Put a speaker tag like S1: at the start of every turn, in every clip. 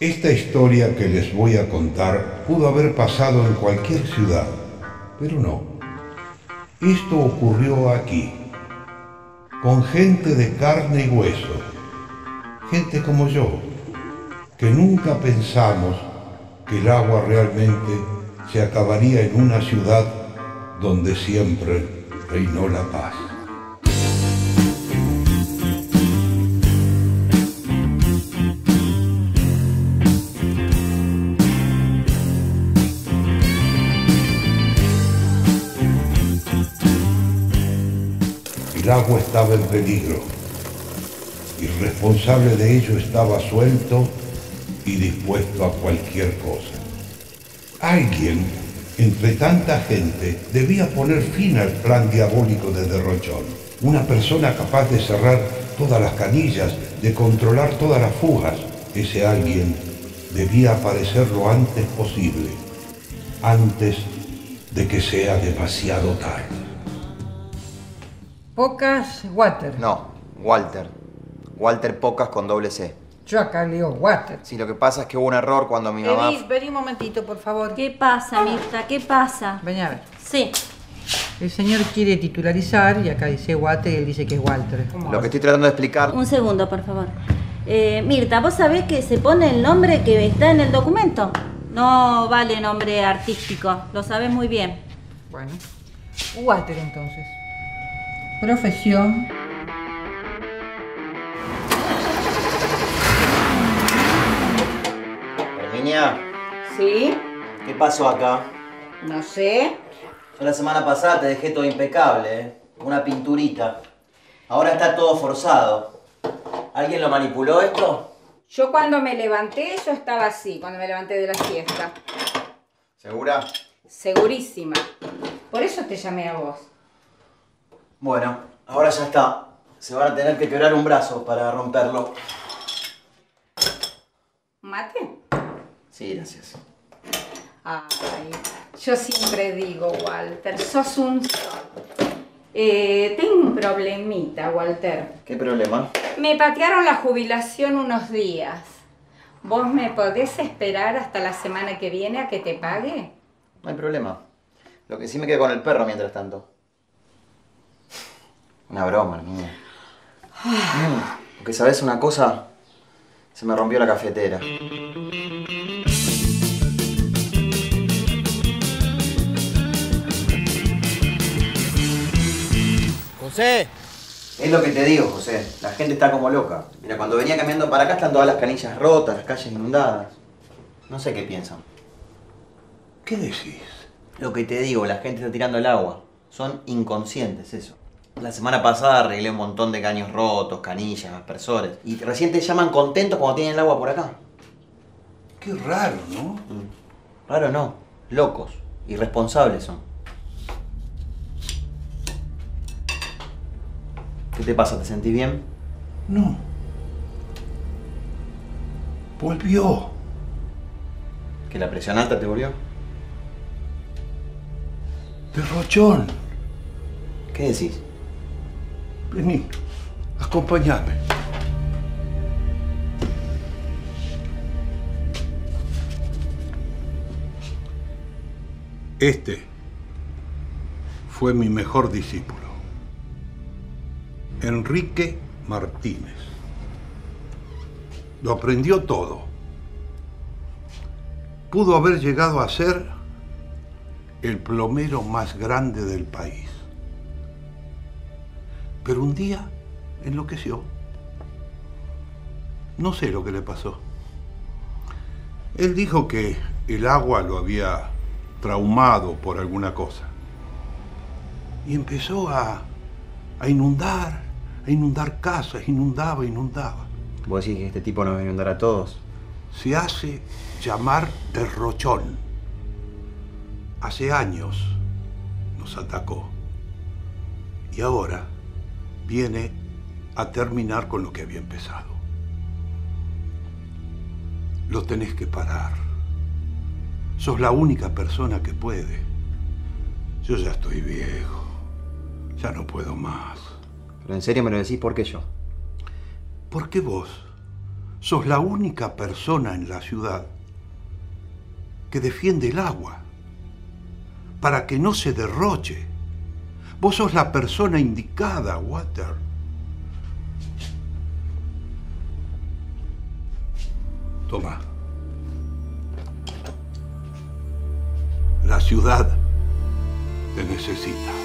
S1: Esta historia que les voy a contar pudo haber pasado en cualquier ciudad, pero no. Esto ocurrió aquí, con gente de carne y hueso, gente como yo, que nunca pensamos que el agua realmente se acabaría en una ciudad donde siempre reinó la paz. El agua estaba en peligro y responsable de ello estaba suelto y dispuesto a cualquier cosa. Alguien, entre tanta gente, debía poner fin al plan diabólico de Derrochón. Una persona capaz de cerrar todas las canillas, de controlar todas las fugas. Ese alguien debía aparecer lo antes posible, antes de que sea demasiado tarde.
S2: Pocas Water.
S3: No, Walter. Walter Pocas con doble C.
S2: Yo acá leo Water.
S3: Sí, lo que pasa es que hubo un error cuando mi mamá...
S2: Vení, vení un momentito, por favor.
S4: ¿Qué pasa, Mirta? ¿Qué pasa?
S2: Vení a ver.
S4: Sí.
S2: El señor quiere titularizar y acá dice Water y él dice que es Walter. ¿Cómo
S3: Lo que estoy tratando de explicar...
S4: Un segundo, por favor. Eh, Mirta, ¿vos sabés que se pone el nombre que está en el documento? No vale nombre artístico, lo sabés muy bien.
S2: Bueno. Walter entonces. Profesión.
S3: Herminia,
S5: ¿Sí?
S3: ¿qué pasó acá?
S5: No sé.
S3: Yo la semana pasada te dejé todo impecable, ¿eh? Una pinturita. Ahora está todo forzado. ¿Alguien lo manipuló esto?
S5: Yo cuando me levanté, yo estaba así, cuando me levanté de la siesta.
S3: ¿Segura?
S5: Segurísima. Por eso te llamé a vos.
S3: Bueno, ahora ya está. Se van a tener que quebrar un brazo para romperlo.
S5: ¿Mate?
S3: Sí, gracias.
S5: Ay, yo siempre digo, Walter, sos un sol. Eh, tengo un problemita, Walter.
S3: ¿Qué problema?
S5: Me patearon la jubilación unos días. ¿Vos me podés esperar hasta la semana que viene a que te pague?
S3: No hay problema. Lo que sí me quedo con el perro mientras tanto. Una broma, niña. Porque sabes una cosa, se me rompió la cafetera.
S6: José,
S3: Es lo que te digo, José. La gente está como loca. Mira, cuando venía caminando para acá están todas las canillas rotas, las calles inundadas. No sé qué piensan.
S1: ¿Qué decís?
S3: Lo que te digo, la gente está tirando el agua. Son inconscientes eso. La semana pasada arreglé un montón de caños rotos, canillas, aspersores. Y recién te llaman contentos cuando tienen el agua por acá.
S1: Qué raro, ¿no?
S3: Raro no. Locos. Irresponsables son. ¿Qué te pasa? ¿Te sentís bien?
S1: No. Volvió.
S3: ¿Que la presión alta te volvió?
S1: Derrochón.
S3: ¿Qué decís?
S1: Vení, acompáñame. Este fue mi mejor discípulo, Enrique Martínez. Lo aprendió todo. Pudo haber llegado a ser el plomero más grande del país. Pero un día enloqueció. No sé lo que le pasó. Él dijo que el agua lo había traumado por alguna cosa. Y empezó a, a inundar, a inundar casas, inundaba, inundaba.
S3: ¿Vos decís que este tipo nos va a inundar a todos?
S1: Se hace llamar derrochón. Hace años nos atacó. Y ahora viene a terminar con lo que había empezado. Lo tenés que parar. Sos la única persona que puede. Yo ya estoy viejo. Ya no puedo más.
S3: ¿Pero en serio me lo decís por qué yo?
S1: ¿Por qué vos? sos la única persona en la ciudad que defiende el agua para que no se derroche. Vos sos la persona indicada, Water. Toma. La ciudad te necesita.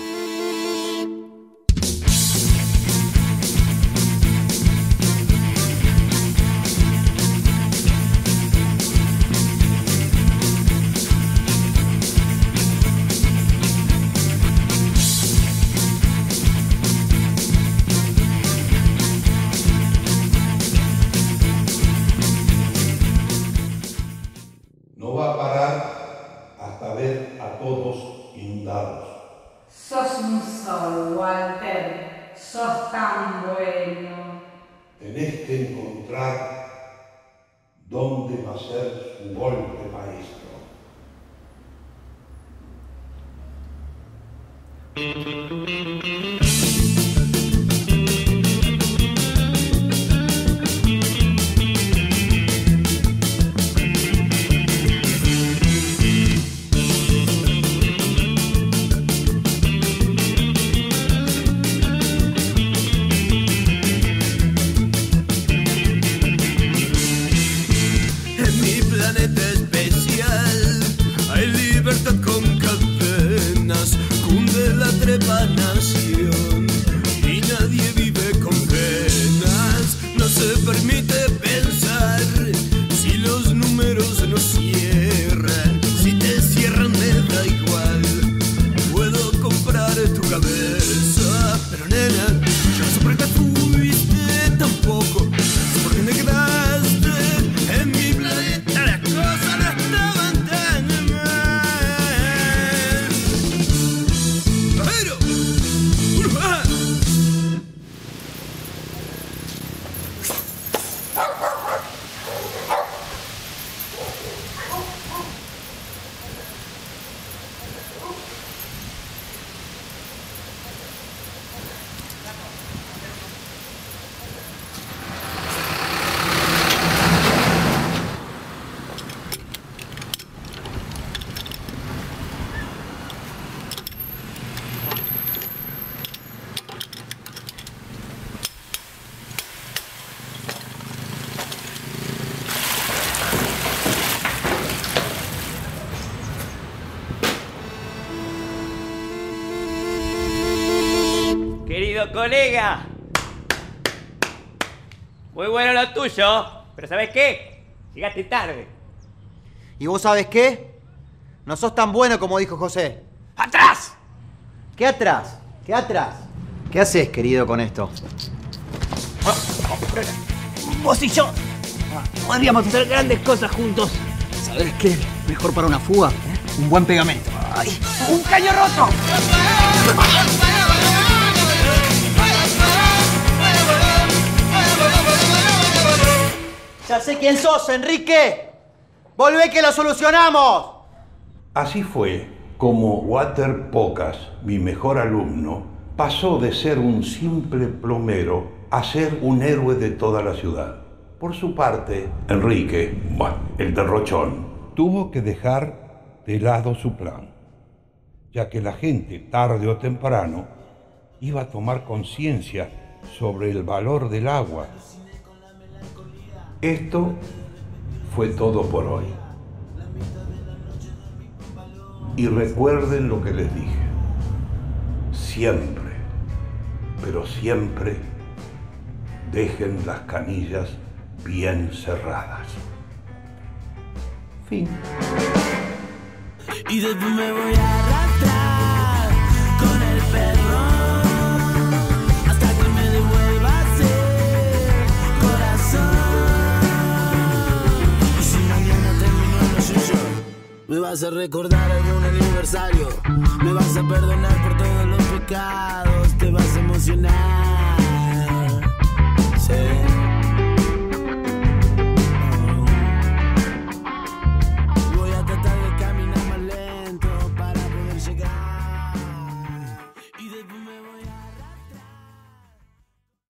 S5: Sos un sol, Walter. Sos tan bueno.
S1: Tenés que encontrar dónde va a ser su golpe maestro.
S7: Colega. Muy bueno lo tuyo, pero ¿sabes qué? Llegaste tarde.
S3: ¿Y vos sabes qué? No sos tan bueno como dijo José.
S7: ¡Atrás!
S3: ¿Qué atrás? ¿Qué atrás? ¿Qué haces, querido, con esto?
S7: Vos y yo podríamos hacer grandes cosas juntos.
S8: ¿Sabes qué? Mejor para una fuga, un buen pegamento.
S7: ¡Ay! ¡Un caño roto!
S3: Ya sé quién sos, Enrique. Volvé que lo solucionamos.
S1: Así fue como Walter Pocas, mi mejor alumno, pasó de ser un simple plomero a ser un héroe de toda la ciudad. Por su parte, Enrique, el derrochón, tuvo que dejar de lado su plan, ya que la gente, tarde o temprano, iba a tomar conciencia sobre el valor del agua. Esto fue todo por hoy. Y recuerden lo que les dije. Siempre, pero siempre, dejen las canillas bien cerradas. Fin.
S6: Y voy a vas a recordar algún aniversario, me vas a perdonar por todos los pecados, te vas a emocionar.